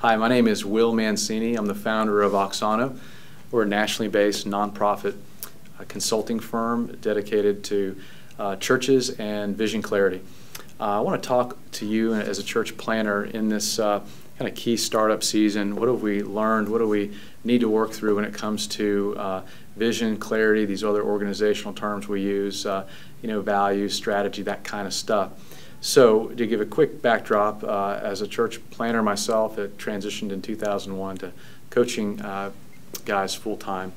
Hi, my name is Will Mancini. I'm the founder of Auxano. We're a nationally based nonprofit uh, consulting firm dedicated to uh, churches and vision clarity. Uh, I want to talk to you as a church planter in this uh, kind of key startup season. What have we learned? What do we need to work through when it comes to uh, vision, clarity, these other organizational terms we use, uh, you know, values, strategy, that kind of stuff. So to give a quick backdrop, uh, as a church planter myself, it transitioned in 2001 to coaching uh, guys full time.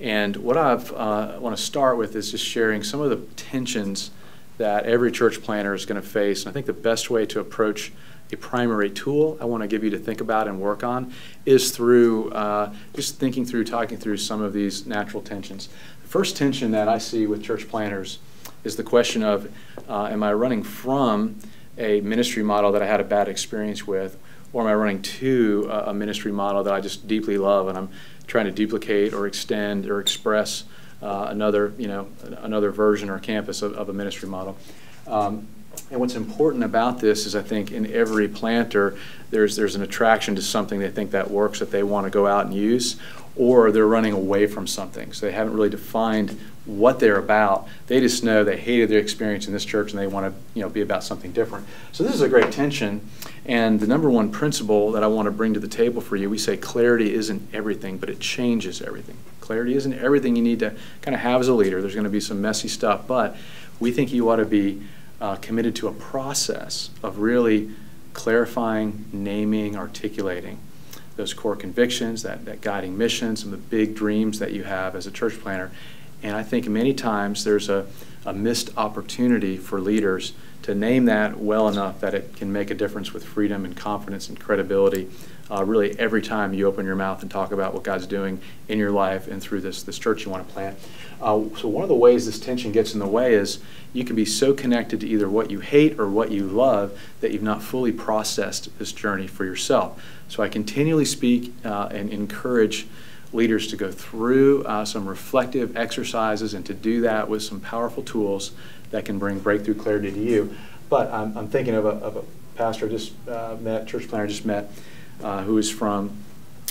And what I uh, want to start with is just sharing some of the tensions that every church planter is going to face. And I think the best way to approach a primary tool I want to give you to think about and work on is through uh, just thinking through, talking through some of these natural tensions. The first tension that I see with church planters is the question of uh, am I running from a ministry model that I had a bad experience with, or am I running to a, a ministry model that I just deeply love and I'm trying to duplicate or extend or express uh, another, you know, another version or campus of, of a ministry model. Um, and what's important about this is I think in every planter, there's, there's an attraction to something they think that works that they want to go out and use, or they're running away from something. So they haven't really defined what they're about. They just know they hated their experience in this church and they want to you know, be about something different. So this is a great tension. And the number one principle that I want to bring to the table for you, we say clarity isn't everything, but it changes everything. Clarity isn't everything you need to kind of have as a leader. There's going to be some messy stuff, but we think you ought to be uh, committed to a process of really clarifying, naming, articulating those core convictions, that, that guiding mission, some of the big dreams that you have as a church planter. And I think many times there's a, a missed opportunity for leaders to name that well enough that it can make a difference with freedom and confidence and credibility uh, really every time you open your mouth and talk about what God's doing in your life and through this, this church you want to plant. Uh, so one of the ways this tension gets in the way is you can be so connected to either what you hate or what you love that you've not fully processed this journey for yourself. So I continually speak uh, and encourage leaders to go through uh, some reflective exercises and to do that with some powerful tools that can bring breakthrough clarity to you. But I'm, I'm thinking of a, of a pastor I just uh, met, church planter I just met, uh, who is from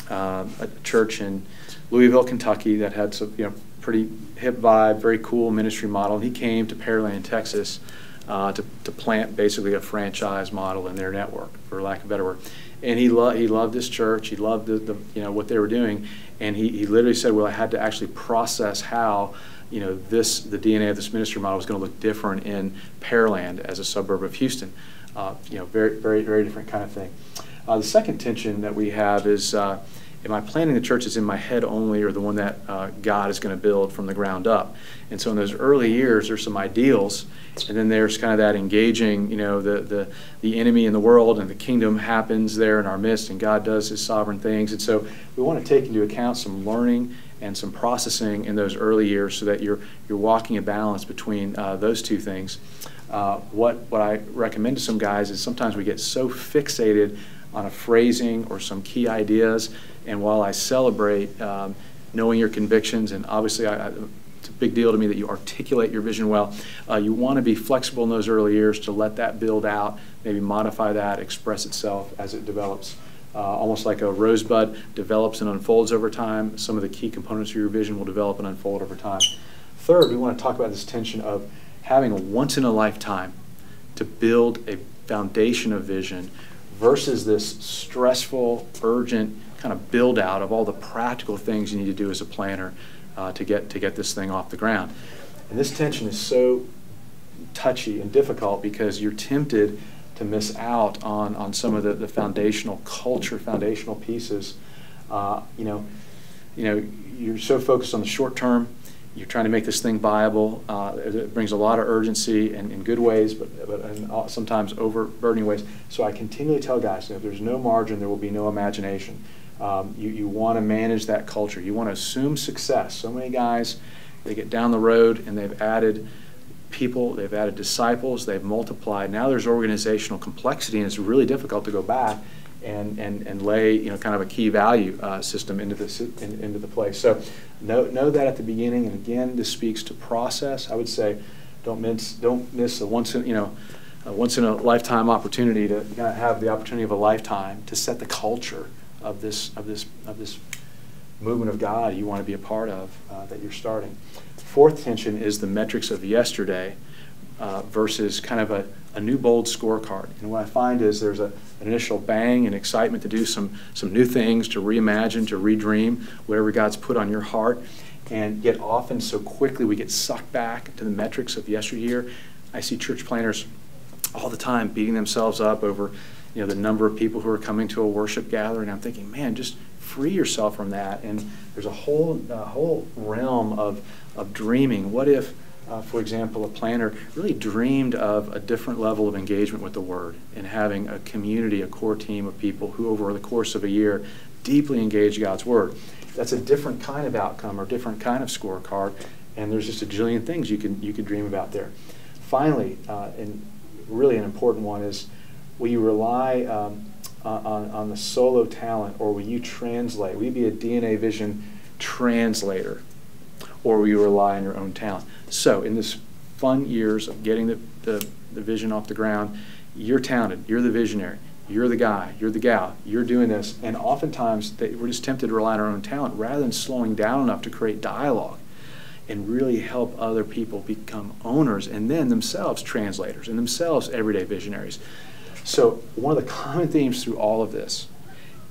uh, a church in Louisville, Kentucky that had some, you know, pretty hip vibe, very cool ministry model. He came to Pearland, Texas uh, to, to plant basically a franchise model in their network, for lack of a better word. And he, lo- he loved this church. He loved the, the, you know, what they were doing. And he, he literally said, well, I had to actually process how you know, this, the DNA of this ministry model was going to look different in Pearland as a suburb of Houston. Uh, you know, very, very, very different kind of thing. Uh, the second tension that we have is uh, am I planning the church that's in my head only or the one that uh, God is going to build from the ground up? And so in those early years, there's some ideals, and then there's kind of that engaging, you know, the, the, the enemy in the world and the kingdom happens there in our midst, and God does his sovereign things. And so we want to take into account some learning and some processing in those early years so that you're, you're walking a balance between uh, those two things. Uh, what, what I recommend to some guys is sometimes we get so fixated on a phrasing or some key ideas. And while I celebrate um, knowing your convictions, and obviously I, I, it's a big deal to me that you articulate your vision well, uh, you want to be flexible in those early years to let that build out, maybe modify that, express itself as it develops. Uh, almost like a rosebud develops and unfolds over time. Some of the key components of your vision will develop and unfold over time. Third, we want to talk about this tension of having a once in a lifetime to build a foundation of vision versus this stressful, urgent kind of build out of all the practical things you need to do as a planter uh, to get to get this thing off the ground. And this tension is so touchy and difficult because you're tempted to miss out on, on some of the, the foundational culture, foundational pieces. Uh, you know, you know, you're so focused on the short term you're trying to make this thing viable. Uh, it brings a lot of urgency and in good ways, but, but in sometimes overburdening ways. So I continually tell guys, if there's no margin, there will be no imagination. Um, you you want to manage that culture. You want to assume success. So many guys, they get down the road and they've added people, they've added disciples, they've multiplied. Now there's organizational complexity, and it's really difficult to go back and, and, and lay you know kind of a key value uh, system into the in, into the place. So know know that at the beginning, and again, this speaks to process. I would say, don't miss don't miss a once in, you know once in a lifetime opportunity to have the opportunity of a lifetime to set the culture of this of this of this movement of God you want to be a part of uh, that you're starting. Fourth tension is the metrics of yesterday uh, versus kind of a, a new bold scorecard. And what I find is there's a, an initial bang and excitement to do some some new things, to reimagine, to redream whatever God's put on your heart. And yet often so quickly we get sucked back to the metrics of yesteryear. I see church planters all the time beating themselves up over you know the number of people who are coming to a worship gathering. I'm thinking, man, just free yourself from that. And there's a whole a whole realm of of dreaming. What if, uh, for example, a planter really dreamed of a different level of engagement with the Word and having a community, a core team of people who, over the course of a year, deeply engage God's Word. That's a different kind of outcome or different kind of scorecard. And there's just a jillion things you can you could dream about there. Finally, uh, and really an important one is will you rely um, on, on the solo talent or will you translate? Will you be a DNA vision translator or will you rely on your own talent? So, in this fun years of getting the, the, the vision off the ground, you're talented, you're the visionary, you're the guy, you're the gal, you're doing this. And oftentimes they, we're just tempted to rely on our own talent rather than slowing down enough to create dialogue and really help other people become owners and then themselves translators and themselves everyday visionaries. So, one of the common themes through all of this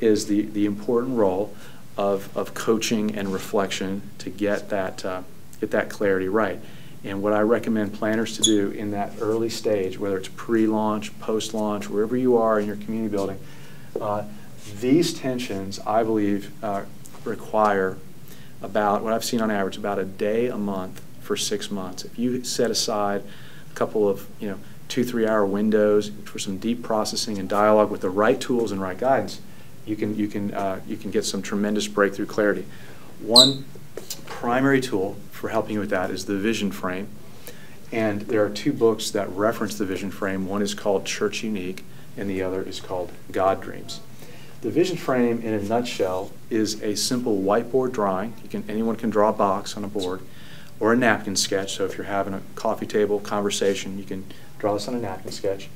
is the, the important role of, of coaching and reflection to get that, uh, get that clarity right. And what I recommend planters to do in that early stage, whether it's pre launch, post launch, wherever you are in your community building, uh, these tensions, I believe, uh, require about what I've seen on average about a day a month for six months. If you set aside a couple of you know two three hour windows for some deep processing and dialogue with the right tools and right guidance, you can you can uh, you can get some tremendous breakthrough clarity. One primary tool for helping you with that is the vision frame. And there are two books that reference the vision frame. One is called Church Unique, and the other is called God Dreams. The vision frame, in a nutshell, is a simple whiteboard drawing. You can, anyone can draw a box on a board, or a napkin sketch. So if you're having a coffee table conversation, you can draw this on a napkin sketch.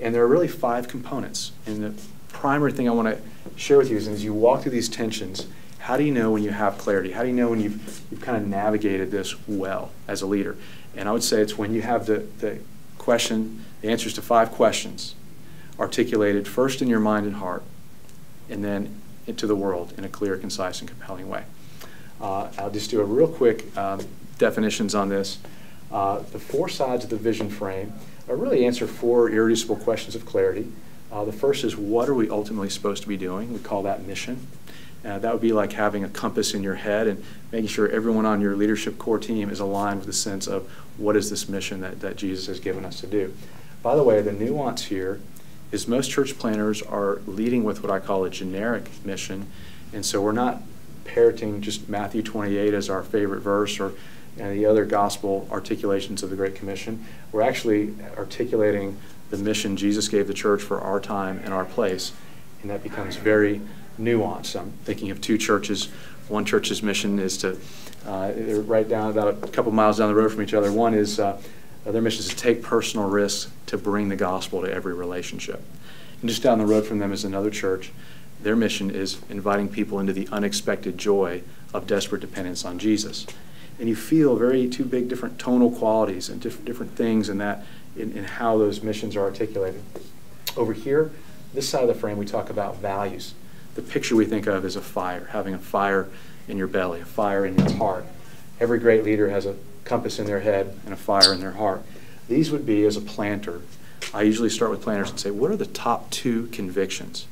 And there are really five components. And the primary thing I want to share with you is as you walk through these tensions, how do you know when you have clarity? How do you know when you've, you've kind of navigated this well as a leader? And I would say it's when you have the, the question, the answers to five questions articulated first in your mind and heart, and then into the world in a clear, concise, and compelling way. Uh, I'll just do a real quick um, definitions on this. Uh, the four sides of the vision frame are really answer four irreducible questions of clarity. Uh, the first is what are we ultimately supposed to be doing? We call that mission. Uh, that would be like having a compass in your head and making sure everyone on your leadership core team is aligned with the sense of what is this mission that, that Jesus has given us to do. By the way, the nuance here is most church planters are leading with what I call a generic mission. And so we're not parroting just Matthew 28 as our favorite verse or and the other gospel articulations of the Great Commission. We're actually articulating the mission Jesus gave the church for our time and our place. And that becomes very nuanced. I'm thinking of two churches. One church's mission is to, uh, they're right down about a couple miles down the road from each other. One is uh, their mission is to take personal risks to bring the gospel to every relationship. And just down the road from them is another church. Their mission is inviting people into the unexpected joy of desperate dependence on Jesus. And you feel very two big different tonal qualities and different, different things in that in, in how those missions are articulated. Over here, this side of the frame, we talk about values. The picture we think of is a fire, having a fire in your belly, a fire in your heart. Every great leader has a compass in their head and a fire in their heart. These would be, as a planter, I usually start with planters and say, what are the top two convictions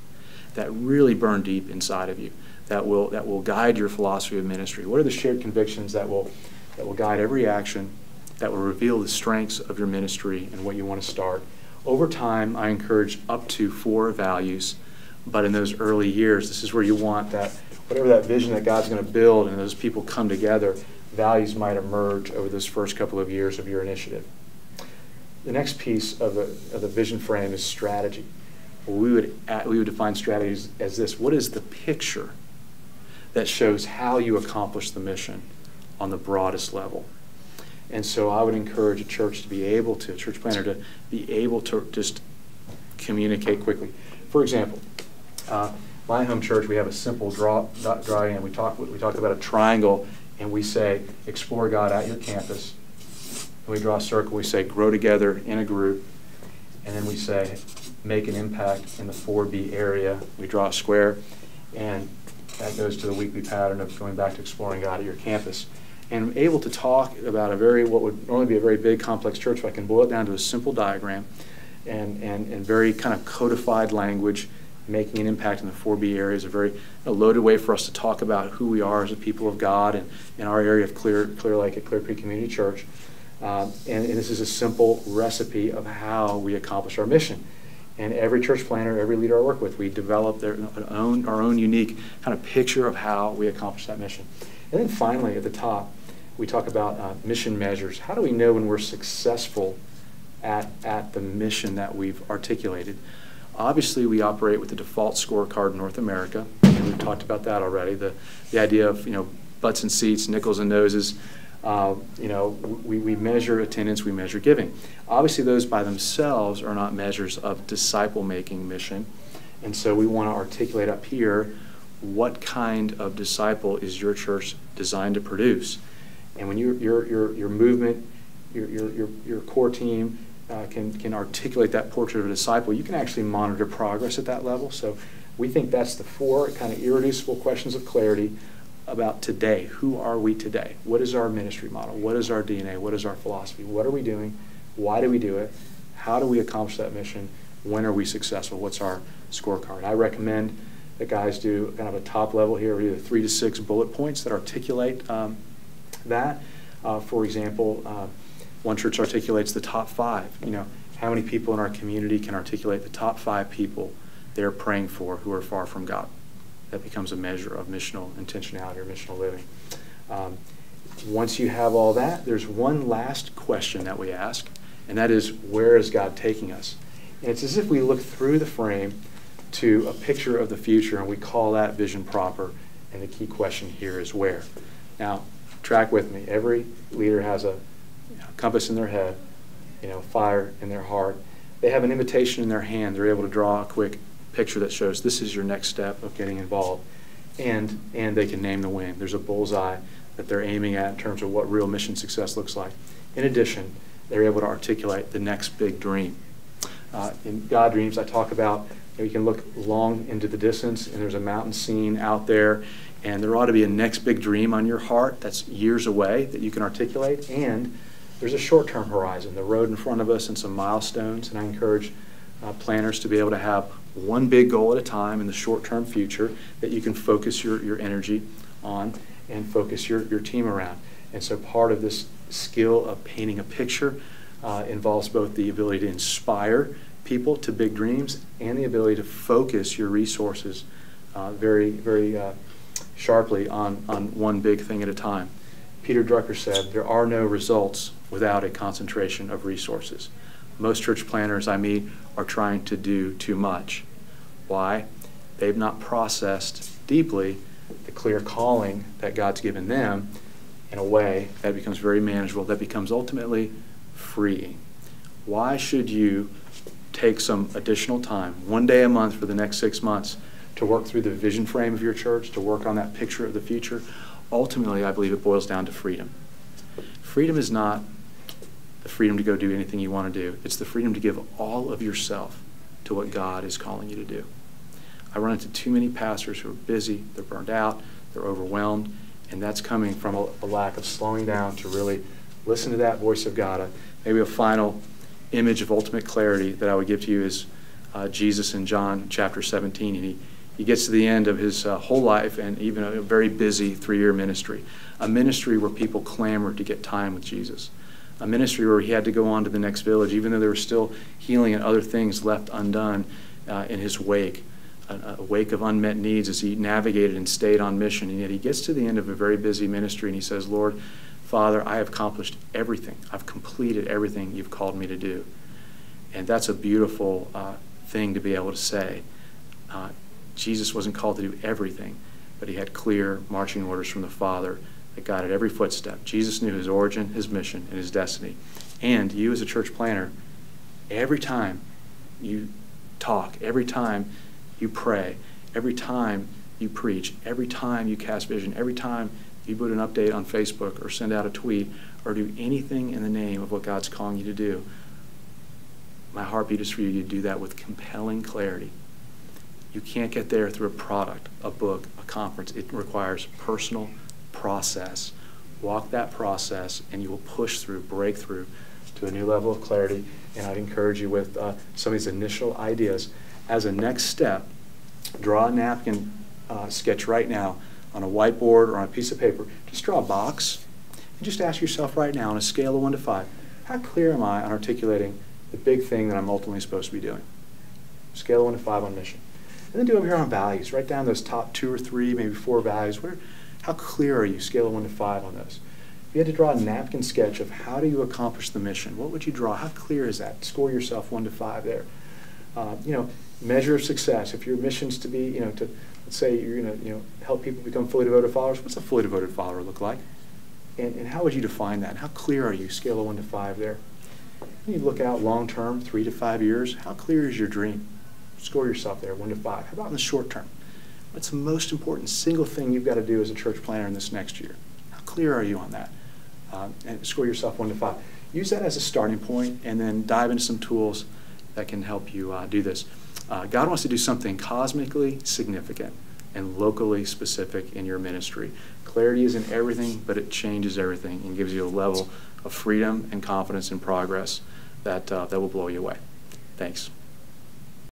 that really burn deep inside of you, that will, that will guide your philosophy of ministry? What are the shared convictions that will, that will guide every action, that will reveal the strengths of your ministry and what you want to start? Over time, I encourage up to four values, but in those early years, this is where you want that, whatever that vision that God's going to build and those people come together values might emerge over those first couple of years of your initiative. The next piece of the, of the vision frame is strategy. We would, we would define strategies as this what is the picture that shows how you accomplish the mission on the broadest level? And so I would encourage a church to be able to, a church planter to be able to just communicate quickly. For example, uh, my home church, we have a simple draw, drawing, and we talk, we talk about a triangle, and we say, explore God at your campus. And we draw a circle, we say, grow together in a group. And then we say, make an impact in the 4B area. We draw a square, and that goes to the weekly pattern of going back to exploring God at your campus. And I'm able to talk about a very, what would normally be a very big, complex church, but I can boil it down to a simple diagram and, and, and very kind of codified language, making an impact in the 4B areas, a very a loaded way for us to talk about who we are as a people of God and in our area of Clear, Clear Lake at Clear Creek Community Church. Um, and, and this is a simple recipe of how we accomplish our mission. And every church planter, every leader I work with, we develop their own, our own unique kind of picture of how we accomplish that mission. And then finally, at the top, we talk about uh, mission measures. How do we know when we're successful at, at the mission that we've articulated? Obviously, we operate with the default scorecard in North America, and we've talked about that already. The, the idea of you know butts and seats, nickels and noses. Uh, you know, we, we measure attendance, we measure giving. Obviously, those by themselves are not measures of disciple making mission. And so we want to articulate up here what kind of disciple is your church designed to produce. And when your, your, your, your movement, your, your, your, core team uh, can, can articulate that portrait of a disciple, you can actually monitor progress at that level. So we think that's the four kind of irreducible questions of clarity about today. Who are we today? What is our ministry model? What is our DNA? What is our philosophy? What are we doing? Why do we do it? How do we accomplish that mission? When are we successful? What's our scorecard? I recommend that guys do kind of a top level here, either three to six bullet points that articulate um, that. Uh, for example, uh, one church articulates the top five. You know, how many people in our community can articulate the top five people they're praying for who are far from God? That becomes a measure of missional intentionality or missional living. Um, once you have all that, there's one last question that we ask, and that is, where is God taking us? And it's as if we look through the frame to a picture of the future, and we call that vision proper. And the key question here is where. Now, track with me. Every leader has a compass in their head, you know, fire in their heart. They have an invitation in their hand. They're able to draw a quick picture that shows this is your next step of getting involved. And, and they can name the win. There's a bullseye that they're aiming at in terms of what real mission success looks like. In addition, they're able to articulate the next big dream. Uh, in God Dreams, I talk about you, know, you can look long into the distance, and there's a mountain scene out there, and there ought to be a next big dream on your heart that's years away that you can articulate. And there's a short term horizon, the road in front of us, and some milestones. And I encourage uh, planners to be able to have one big goal at a time in the short term future that you can focus your, your energy on and focus your, your team around. And so part of this skill of painting a picture uh, involves both the ability to inspire people to big dreams and the ability to focus your resources uh, very, very uh, sharply on, on one big thing at a time. Peter Drucker said, There are no results without a concentration of resources. Most church planters I meet are trying to do too much. Why? They've not processed deeply the clear calling that God's given them in a way that becomes very manageable, that becomes ultimately freeing. Why should you take some additional time, one day a month for the next six months, to work through the vision frame of your church, to work on that picture of the future? Ultimately, I believe it boils down to freedom. Freedom is not the freedom to go do anything you want to do, it's the freedom to give all of yourself to what God is calling you to do. I run into too many pastors who are busy, they're burned out, they're overwhelmed, and that's coming from a, a lack of slowing down to really listen to that voice of God. Uh, maybe a final image of ultimate clarity that I would give to you is uh, Jesus in John chapter 17. And he, he gets to the end of his uh, whole life and even a very busy three year ministry, a ministry where people clamored to get time with Jesus, a ministry where he had to go on to the next village, even though there was still healing and other things left undone uh, in his wake a, wake of unmet needs as he navigated and stayed on mission. And yet he gets to the end of a very busy ministry and he says, Lord, Father, I have accomplished everything. I've completed everything you've called me to do. And that's a beautiful uh, thing to be able to say. Uh, Jesus wasn't called to do everything, but he had clear marching orders from the Father that guided every footstep. Jesus knew his origin, his mission, and his destiny. And you, as a church planter, every time you talk, every time you pray, every time you preach, every time you cast vision, every time you put an update on Facebook or send out a tweet or do anything in the name of what God's calling you to do, my heartbeat is for you to do that with compelling clarity. You can't get there through a product, a book, a conference. It requires personal process. Walk that process, and you will push through, break through to a new level of clarity. And I'd encourage you with uh, some of these initial ideas. As a next step, draw a napkin uh, sketch right now on a whiteboard or on a piece of paper. Just draw a box and just ask yourself right now on a scale of 1 to 5, how clear am I on articulating the big thing that I'm ultimately supposed to be doing? Scale of 1 to 5 on mission. And then do over here on values. Write down those top two or three, maybe four values. Where, how clear are you, scale of 1 to 5 on those? If you had to draw a napkin sketch of how do you accomplish the mission, what would you draw? How clear is that? Score yourself 1 to 5 there. Uh, you know, measure of success. If your mission's to be, you know, to let's say you're going to, you know, help people become fully devoted followers, what's a fully devoted follower look like? And, and how would you define that? How clear are you? Scale of 1 to 5 there. When you look out long term, three to five years, how clear is your dream? Score yourself there, 1 to 5. How about in the short term? What's the most important single thing you've got to do as a church planter in this next year? How clear are you on that? Um, and score yourself 1 to 5. Use that as a starting point and then dive into some tools that can help you uh, do this. Uh, God wants to do something cosmically significant and locally specific in your ministry. Clarity isn't everything, but it changes everything and gives you a level of freedom and confidence and progress that, uh, that will blow you away. Thanks.